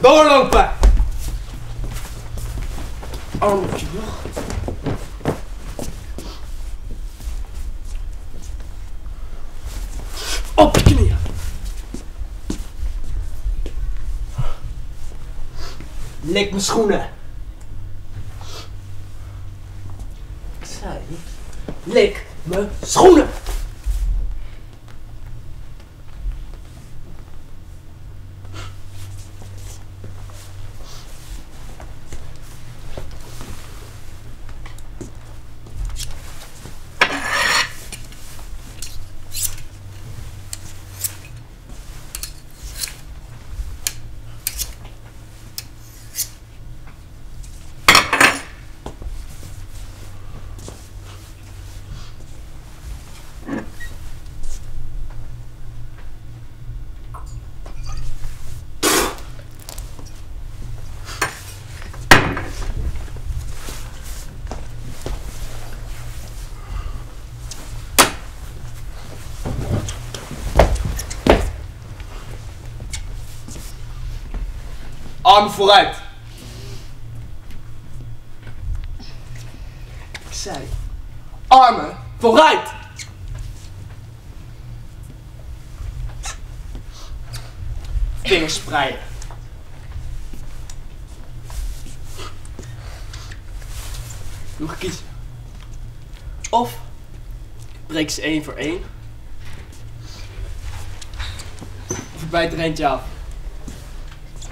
Doorlopen! Armpje nog. Op je knieën. Lik mijn schoenen. Ik zei, lik mijn schoenen. Armen vooruit. Ik zei, armen vooruit. Vingers spreiden. Je mag kiezen. Of ik breek ze één voor één. Of ik bijt er eentje af.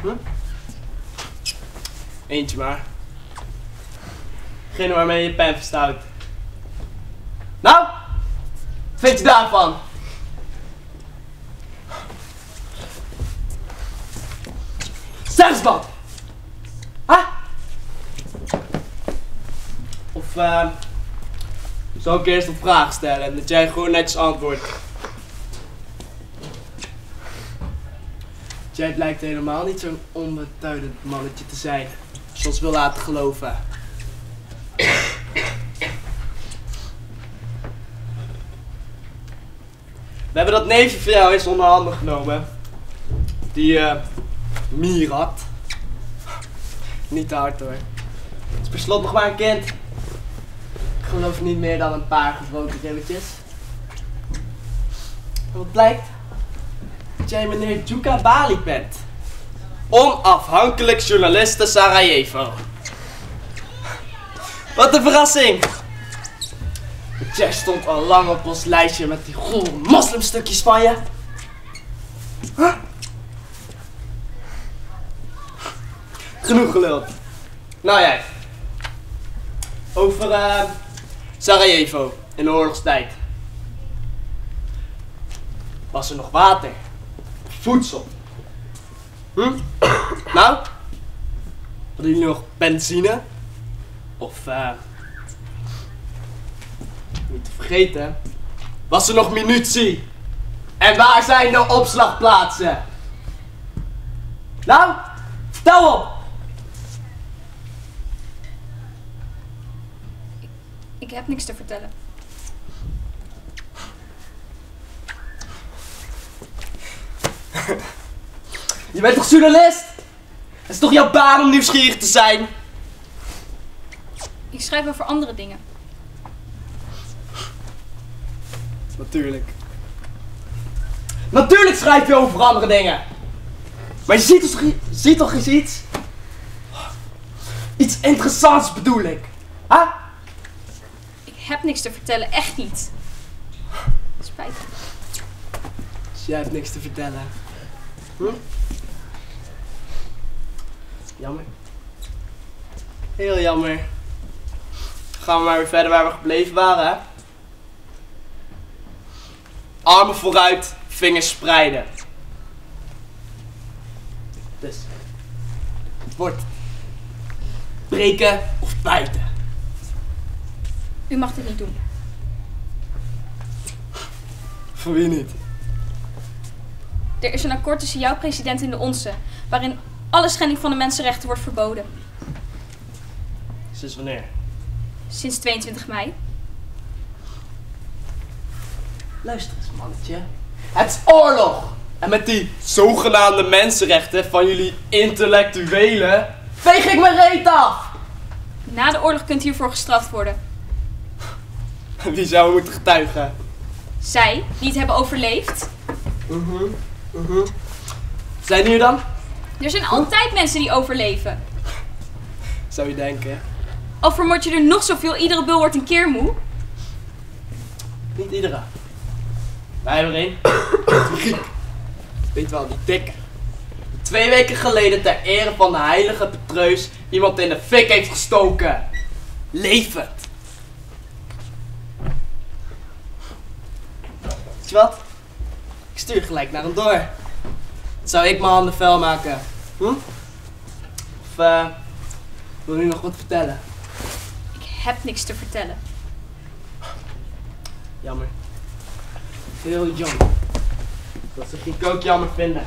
Hm? Eentje maar. Geen waarmee je pen verstout. Nou, wat vind je daarvan? Wat! Huh? Of eh, zal ik eerst een vraag stellen en dat jij gewoon netjes antwoordt? Jij lijkt helemaal niet zo'n onbeduidend mannetje te zijn. Zoals wil laten geloven. We hebben dat neefje van jou eens onder handen genomen. Die eh Mirat. Niet te hard hoor. Het is per slot nog maar een kind. Ik geloof niet meer dan een paar gebroken rilletjes. Wat blijkt? Dat jij meneer Bali bent. Onafhankelijk journalist te Sarajevo. Wat een verrassing! Jij stond al lang op ons lijstje met die gore moslimstukjes van je. Genoeg geluld. Nou jij. Over eh, Sarajevo in de oorlogstijd. Was er nog water? Voedsel? Hm? Nou? Hadden jullie nog benzine? Of eh... niet te vergeten. Was er nog munitie? En waar zijn de opslagplaatsen? Nou, vertel op! Ik heb niks te vertellen. Je bent toch journalist? Het is toch jouw baan om nieuwsgierig te zijn? Ik schrijf over andere dingen. Natuurlijk. Natuurlijk schrijf je over andere dingen. Maar je ziet toch, ziet toch eens iets? Iets interessants bedoel ik. Huh? Ik heb niks te vertellen, echt niet. Spijt me. Dus jij hebt niks te vertellen. Hm? Jammer. Heel jammer. Gaan we maar weer verder waar we gebleven waren, hè? Armen vooruit, vingers spreiden. Dus. Het wordt breken of bijten. U mag dit niet doen. Voor wie niet? Er is een akkoord tussen jouw president en de onze, waarin alle schending van de mensenrechten wordt verboden. Sinds wanneer? Sinds 22 mei. Luister eens, mannetje. Het is oorlog! En met die zogenaamde mensenrechten van jullie intellectuelen veeg ik mijn reet af. Na de oorlog kunt u hiervoor gestraft worden. Wie zou moeten getuigen? Zij, die het hebben overleefd. Mhm, mhm. Zijn hier dan? Er zijn altijd mensen die overleven. Zou je denken. Al vermoord je er nog zoveel, iedere bul wordt een keer moe. Niet iedereen. Wij hebben er. Weet wel, die dikke. Twee weken geleden ter ere van de heilige Petreus iemand in de fik heeft gestoken. Levend. Weet je wat? Ik stuur gelijk naar hem door. Zou ik mijn handen vuil maken? Hm? Of eh, wil u nog wat vertellen? Ik heb niks te vertellen. Jammer. Heel jammer. Dat ze Griek ook jammer vinden.